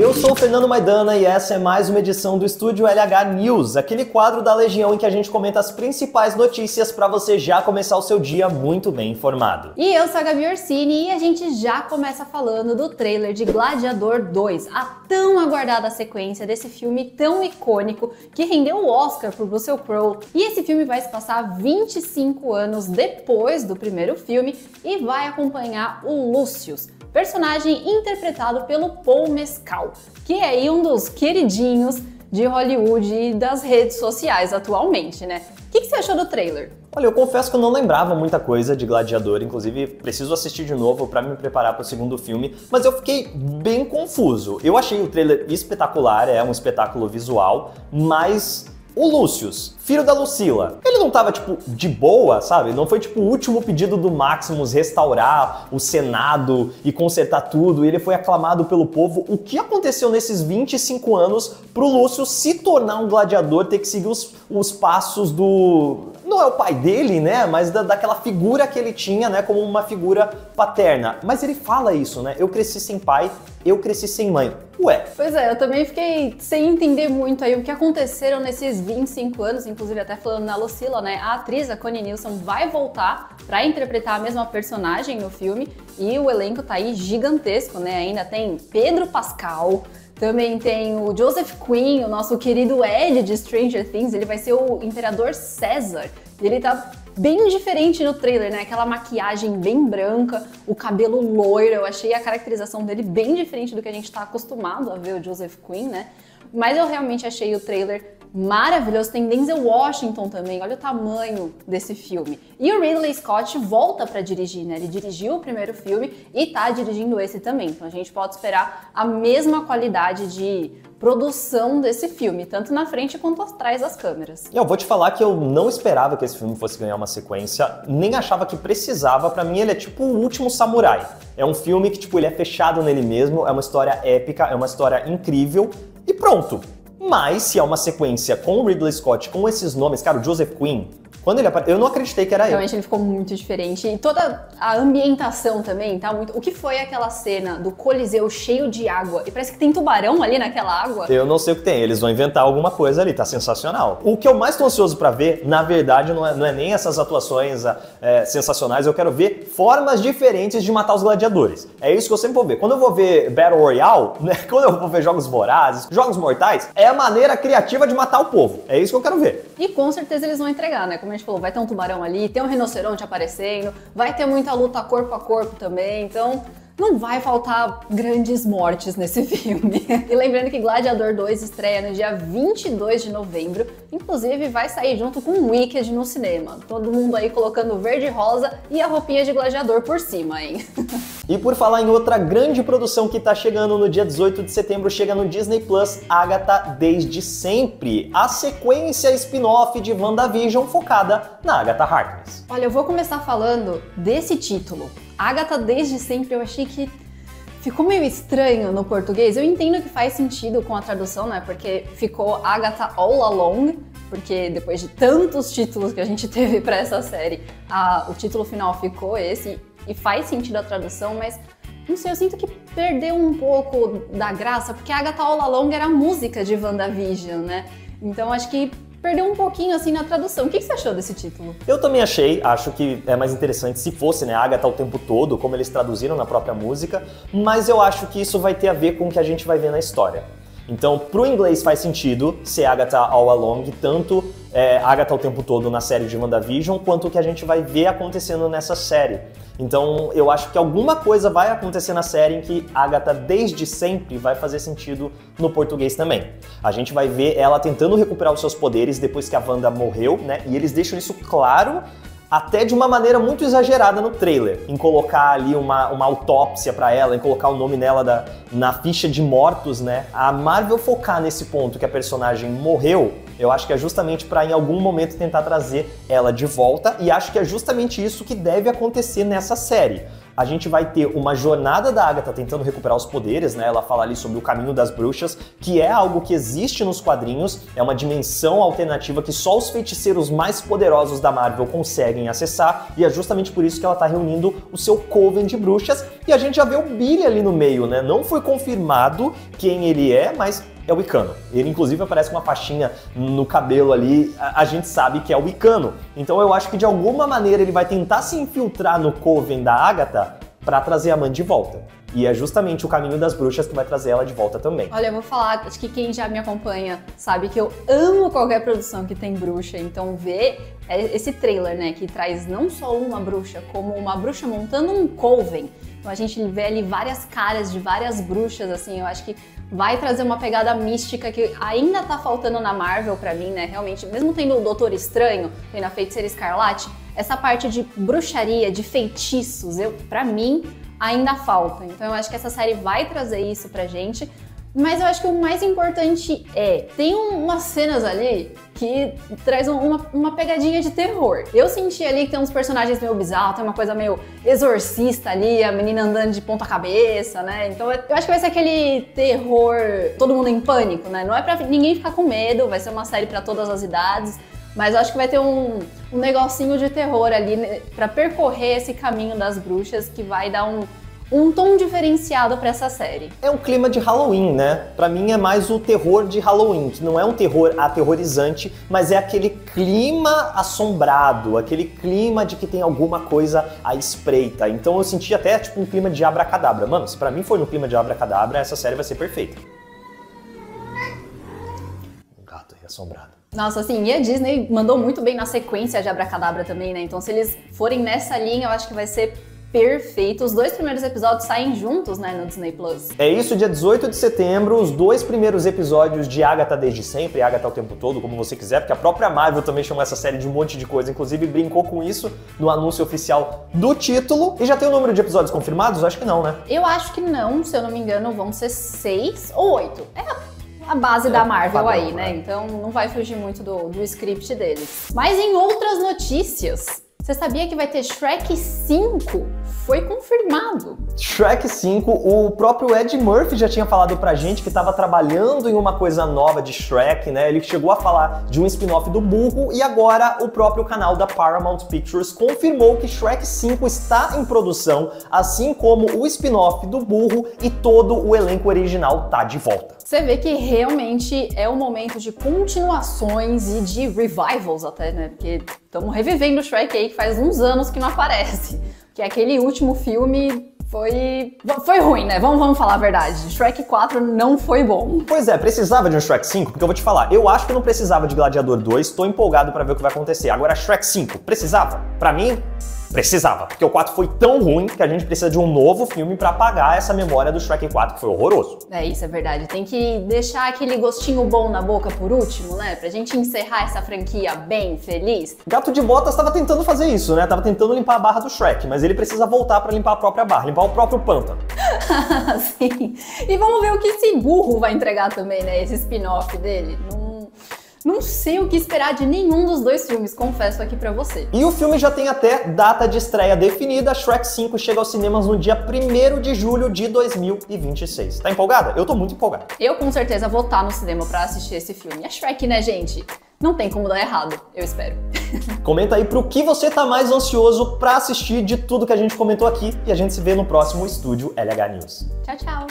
Eu sou o Fernando Maidana e essa é mais uma edição do Estúdio LH News, aquele quadro da Legião em que a gente comenta as principais notícias para você já começar o seu dia muito bem informado. E eu sou a Gabi Orsini e a gente já começa falando do trailer de Gladiador 2, a tão aguardada sequência desse filme tão icônico que rendeu o Oscar pro Russell Crowe. E esse filme vai se passar 25 anos depois do primeiro filme e vai acompanhar o Lucius, personagem interpretado pelo Paul Mescal, que é aí um dos queridinhos de Hollywood e das redes sociais atualmente, né? O que, que você achou do trailer? Olha, eu confesso que eu não lembrava muita coisa de Gladiador, inclusive preciso assistir de novo para me preparar para o segundo filme, mas eu fiquei bem confuso. Eu achei o trailer espetacular, é um espetáculo visual, mas o Lucius, filho da Lucila, ele não tava, tipo, de boa, sabe? Não foi, tipo, o último pedido do Maximus restaurar o Senado e consertar tudo, e ele foi aclamado pelo povo. O que aconteceu nesses 25 anos pro Lucius se tornar um gladiador, ter que seguir os, os passos do... Não é o pai dele, né? Mas da, daquela figura que ele tinha, né? Como uma figura paterna. Mas ele fala isso, né? Eu cresci sem pai, eu cresci sem mãe. Ué. Pois é, eu também fiquei sem entender muito aí o que aconteceram nesses 25 anos, inclusive até falando na Lucila, né? A atriz, a Connie Nielsen, vai voltar para interpretar a mesma personagem no filme e o elenco tá aí gigantesco, né? Ainda tem Pedro Pascal, também tem o Joseph Quinn, o nosso querido Ed de Stranger Things, ele vai ser o Imperador César. Ele tá bem diferente no trailer, né? Aquela maquiagem bem branca, o cabelo loiro. Eu achei a caracterização dele bem diferente do que a gente tá acostumado a ver o Joseph Quinn, né? Mas eu realmente achei o trailer maravilhoso. Tem Denzel Washington também, olha o tamanho desse filme. E o Ridley Scott volta para dirigir, né? Ele dirigiu o primeiro filme e tá dirigindo esse também. Então a gente pode esperar a mesma qualidade de produção desse filme, tanto na frente quanto atrás das câmeras. Eu vou te falar que eu não esperava que esse filme fosse ganhar uma sequência, nem achava que precisava. Para mim ele é tipo o último samurai. É um filme que tipo ele é fechado nele mesmo, é uma história épica, é uma história incrível e pronto. Mas se é uma sequência com o Ridley Scott, com esses nomes, cara, o Joseph Quinn, quando ele apareceu, eu não acreditei que era ele. Realmente ele ficou muito diferente. E toda a ambientação também tá muito. O que foi aquela cena do Coliseu cheio de água? E parece que tem tubarão ali naquela água. Eu não sei o que tem, eles vão inventar alguma coisa ali, tá sensacional. O que eu mais tô ansioso para ver, na verdade, não é, não é nem essas atuações é, sensacionais, eu quero ver formas diferentes de matar os gladiadores. É isso que eu sempre vou ver. Quando eu vou ver Battle Royale, né, quando eu vou ver jogos vorazes, jogos mortais, é a maneira criativa de matar o povo. É isso que eu quero ver. E com certeza eles vão entregar, né? Como a gente falou, vai ter um tubarão ali, tem um rinoceronte aparecendo, vai ter muita luta corpo a corpo também, então não vai faltar grandes mortes nesse filme. e lembrando que Gladiador 2 estreia no dia 22 de novembro, inclusive vai sair junto com Wicked no cinema. Todo mundo aí colocando verde e rosa e a roupinha de gladiador por cima, hein? e por falar em outra grande produção que tá chegando no dia 18 de setembro, chega no Disney Plus, Agatha Desde Sempre, a sequência spin-off de WandaVision focada na Agatha Harkness. Olha, eu vou começar falando desse título. Agatha, desde sempre, eu achei que ficou meio estranho no português. Eu entendo que faz sentido com a tradução, né? Porque ficou Agatha All Along, porque depois de tantos títulos que a gente teve para essa série, a, o título final ficou esse e faz sentido a tradução, mas não sei, eu sinto que perdeu um pouco da graça, porque Agatha All era a música de WandaVision, né? Então acho que perdeu um pouquinho assim na tradução. O que você achou desse título? Eu também achei, acho que é mais interessante se fosse, né, Agatha o tempo todo, como eles traduziram na própria música, mas eu acho que isso vai ter a ver com o que a gente vai ver na história. Então, pro inglês faz sentido ser Agatha all along, tanto é, Agatha o tempo todo na série de WandaVision, quanto o que a gente vai ver acontecendo nessa série. Então, eu acho que alguma coisa vai acontecer na série em que Agatha, desde sempre, vai fazer sentido no português também. A gente vai ver ela tentando recuperar os seus poderes depois que a Wanda morreu, né? E eles deixam isso claro até de uma maneira muito exagerada no trailer, em colocar ali uma, uma autópsia para ela, em colocar o nome dela da, na ficha de mortos, né? A Marvel focar nesse ponto que a personagem morreu, eu acho que é justamente para em algum momento tentar trazer ela de volta e acho que é justamente isso que deve acontecer nessa série. a gente vai ter uma jornada da Agatha tentando recuperar os poderes, né? Ela fala ali sobre o caminho das bruxas, que é algo que existe nos quadrinhos, é uma dimensão alternativa que só os feiticeiros mais poderosos da Marvel conseguem acessar, e é justamente por isso que ela tá reunindo o seu coven de bruxas, e a gente já vê o Billy ali no meio, né? Não foi confirmado quem ele é, mas é o Icano. Ele, inclusive, aparece com uma faixinha no cabelo ali, a, a, gente sabe que é o Icano. Então eu acho que de alguma maneira ele vai tentar se infiltrar no Coven da Agatha para trazer a mãe de volta. E é justamente o caminho das bruxas que vai trazer ela de volta também. Olha, eu vou falar, acho que quem já me acompanha sabe que eu amo qualquer produção que tem bruxa, então ver esse trailer, né, que traz não só uma bruxa, como uma bruxa montando um coven. Então a gente vê ali várias caras de várias bruxas, assim, eu acho que vai trazer uma pegada mística que ainda tá faltando na Marvel para mim, né? Realmente, mesmo tendo o Doutor Estranho, tendo a Feiticeira Escarlate, essa parte de bruxaria, de feitiços, eu, para mim, ainda falta. Então eu acho que essa série vai trazer isso pra gente. Mas eu acho que o mais importante é, tem umas cenas ali que traz uma, uma pegadinha de terror. Eu senti ali que tem uns personagens meio bizarros, tem uma coisa meio exorcista ali, a menina andando de ponta cabeça, né? Então eu acho que vai ser aquele terror, todo mundo em pânico, né? Não é pra ninguém ficar com medo, vai ser uma série para todas as idades. Mas eu acho que vai ter um, um negocinho de terror ali né, para percorrer esse caminho das bruxas que vai dar um, um tom diferenciado para essa série. É um clima de Halloween, né? Para mim é mais o terror de Halloween, que não é um terror aterrorizante, mas é aquele clima assombrado, aquele clima de que tem alguma coisa à espreita. Então eu senti até tipo um clima de abracadabra. Mano, se para mim for no clima de abracadabra, essa série vai ser perfeita. Um gato aí assombrado. Nossa, assim, e a Disney mandou muito bem na sequência de Abracadabra também, né? Então, se eles forem nessa linha, eu acho que vai ser perfeito. Os dois primeiros episódios saem juntos, né, no Disney Plus. É isso, dia 18 de setembro, os dois primeiros episódios de Agatha desde sempre, Agatha o tempo todo, como você quiser, porque a própria Marvel também chamou essa série de um monte de coisa, inclusive brincou com isso no anúncio oficial do título. E já tem o número de episódios confirmados? Acho que não, né? Eu acho que não, se eu não me engano, vão ser seis ou oito. É a base é, da Marvel padrão, aí, né? Então não vai fugir muito do, do script deles. Mas em outras notícias, você sabia que vai ter Shrek 5? Foi confirmado. Shrek 5, o próprio Ed Murphy já tinha falado pra gente que estava trabalhando em uma coisa nova de Shrek, né? Ele chegou a falar de um spin-off do burro e agora o próprio canal da Paramount Pictures confirmou que Shrek 5 está em produção, assim como o spin-off do burro e todo o elenco original tá de volta. Você vê que realmente é um momento de continuações e de revivals até, né? Porque estamos revivendo o Shrek aí que faz uns anos que não aparece. Que aquele último filme foi. Foi ruim, né? Vamos, vamos falar a verdade. Shrek 4 não foi bom. Pois é, precisava de um Shrek 5? Porque eu vou te falar, eu acho que não precisava de Gladiador 2, tô empolgado para ver o que vai acontecer. Agora, Shrek 5, precisava? Para mim, Precisava, porque o 4 foi tão ruim que a gente precisa de um novo filme para apagar essa memória do Shrek 4 que foi horroroso. É, isso é verdade. Tem que deixar aquele gostinho bom na boca por último, né? Pra gente encerrar essa franquia bem feliz. Gato de Botas estava tentando fazer isso, né? Tava tentando limpar a barra do Shrek, mas ele precisa voltar para limpar a própria barra, limpar o próprio pântano. Sim. E vamos ver o que esse burro vai entregar também, né? Esse spin-off dele. Não não sei o que esperar de nenhum dos dois filmes, confesso aqui para você. E o filme já tem até data de estreia definida. Shrek 5 chega aos cinemas no dia 1 de julho de 2026. Tá empolgada? Eu tô muito empolgada. Eu com certeza vou estar no cinema para assistir esse filme. É Shrek, né, gente? Não tem como dar errado, eu espero. Comenta aí pro que você tá mais ansioso para assistir de tudo que a gente comentou aqui e a gente se vê no próximo Estúdio LH News. Tchau, tchau.